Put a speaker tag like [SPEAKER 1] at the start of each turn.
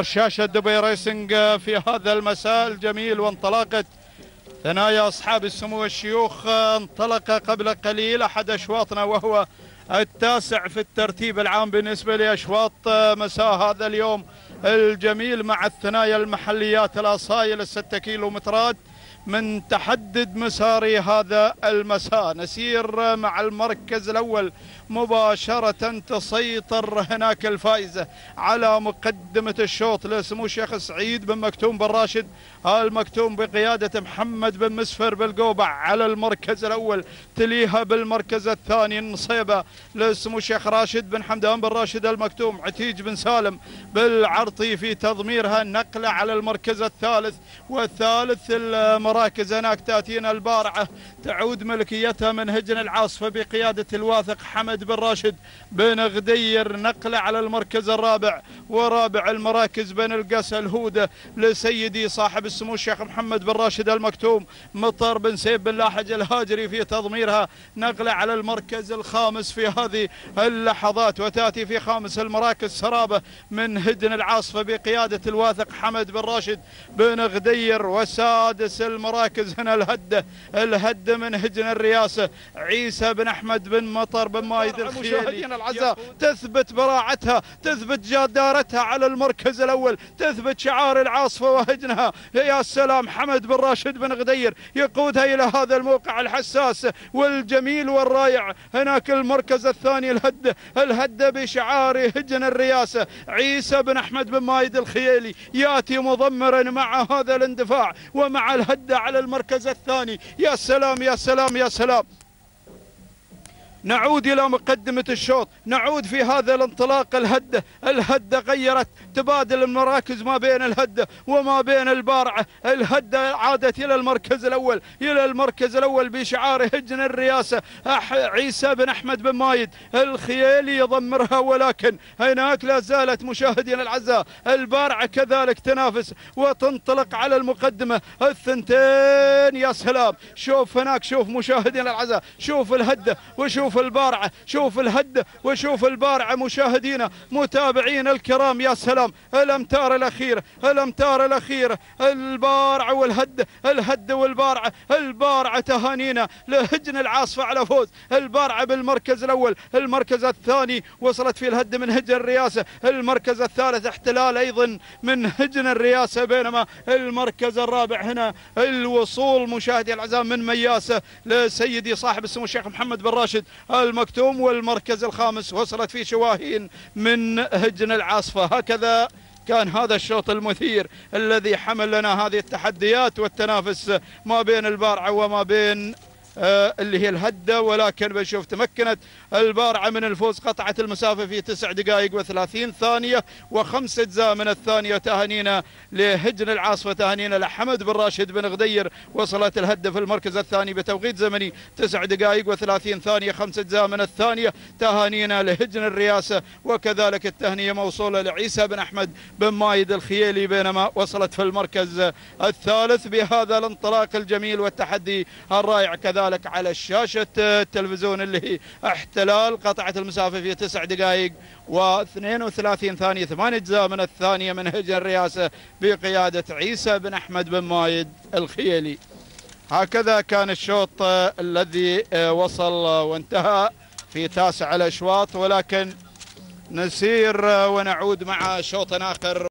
[SPEAKER 1] شاشة دبي ريسنج في هذا المساء الجميل وانطلاقة ثنايا أصحاب السمو الشيوخ انطلق قبل قليل أحد أشواطنا وهو التاسع في الترتيب العام بالنسبة لأشواط مساء هذا اليوم الجميل مع الثنايا المحليات الأصايل الستة كيلو مترات من تحدد مسار هذا المساء. نسير مع المركز الأول مباشرة تسيطر هناك الفائزة على مقدمة الشوط لسمو الشيخ سعيد بن مكتوم بن راشد المكتوم بقيادة محمد بن مسفر بالقوبع على المركز الأول تليها بالمركز الثاني النصيبة لسمو الشيخ راشد بن حمدان بن راشد المكتوم عتيج بن سالم بالعرطي في تضميرها نقلة على المركز الثالث والثالث المراكز هناك تأتينا البارعة. تعود ملكيتها من هجن العاصفة بقيادة الواثق حمد بن راشد. بن غدير نقلة على المركز الرابع ورابع المراكز بن القس الهودة لسيدي صاحب السمو الشيخ محمد بن راشد المكتوم. مطر بن سيب بن لاحج الهاجري في تضميرها نقلة على المركز الخامس في هذه اللحظات وتأتي في خامس المراكز سرابة من هدن العاصفة بقيادة الواثق حمد بن راشد. بن غدير وسادس المراكز هنا الهدة الهدة من هجن الرياسة عيسى بن أحمد بن مطر بن مايد الخيالي مشاهدينا الأعزاء تثبت براعتها تثبت جدارتها على المركز الأول تثبت شعار العاصفة وهجنها. يا سلام حمد بن راشد بن غدير يقودها إلى هذا الموقع الحساس والجميل والرائع. هناك المركز الثاني الهدة الهدة بشعار هجن الرياسة عيسى بن أحمد بن مايد الخيالي يأتي مضمرا مع هذا الاندفاع ومع الهدة على المركز الثاني. يا سلام يا سلام يا سلام. نعود إلى مقدمة الشوط. نعود في هذا الانطلاق. الهدة الهدة غيرت تبادل المراكز ما بين الهدة وما بين البارعة. الهدة عادت إلى المركز الأول إلى المركز الأول بشعار هجن الرئاسة. عيسى بن أحمد بن مايد الخيالي يضمرها ولكن هناك لا زالت مشاهدينا الأعزاء. البارعة كذلك تنافس وتنطلق على المقدمة. الثنتين يا سلام! شوف هناك شوف مشاهدينا الأعزاء شوف الهدة وشوف شوف البارعة شوف الهدة وشوف البارعة مشاهدينا متابعين الكرام يا سلام الأمتار الأخيرة الأمتار الأخيرة البارعة والهدة الهدة والبارعة البارعة تهانينا لهجن العاصفة على فوز البارعة بالمركز الأول المركز الثاني وصلت في الهدة من هجن الرئاسة المركز الثالث احتلال أيضا من هجن الرئاسة بينما المركز الرابع هنا الوصول مشاهدي الأعزاء من مياسة لسيدي صاحب السمو الشيخ محمد بن راشد المكتوم والمركز الخامس وصلت فيه شواهين من هجن العاصفة. هكذا كان هذا الشوط المثير الذي حمل لنا هذه التحديات والتنافس ما بين البارعة وما بين اللي هي الهدة. ولكن بنشوف تمكنت البارعة من الفوز قطعت المسافة في تسع دقائق وثلاثين ثانية وخمس أجزاء من الثانية تهانينا لهجن العاصفة تهانينا لحمد بن راشد بن غدير. وصلت الهدة في المركز الثاني بتوقيت زمني تسع دقائق وثلاثين ثانية خمس أجزاء من الثانية تهانينا لهجن الرئاسة. وكذلك التهنية موصولة لعيسى بن أحمد بن مايد الخيالي بينما وصلت في المركز الثالث. بهذا الانطلاق الجميل والتحدي الرائع كذلك ذلك على شاشة التلفزيون اللي هي احتلال. قطعت المسافة في تسع دقائق و32 ثانية. ثمان أجزاء من الثانية من هجن الرئاسة بقيادة عيسى بن أحمد بن مايد الخيلي. هكذا كان الشوط الذي وصل وانتهى في تاسع الأشواط ولكن نسير ونعود مع شوط آخر.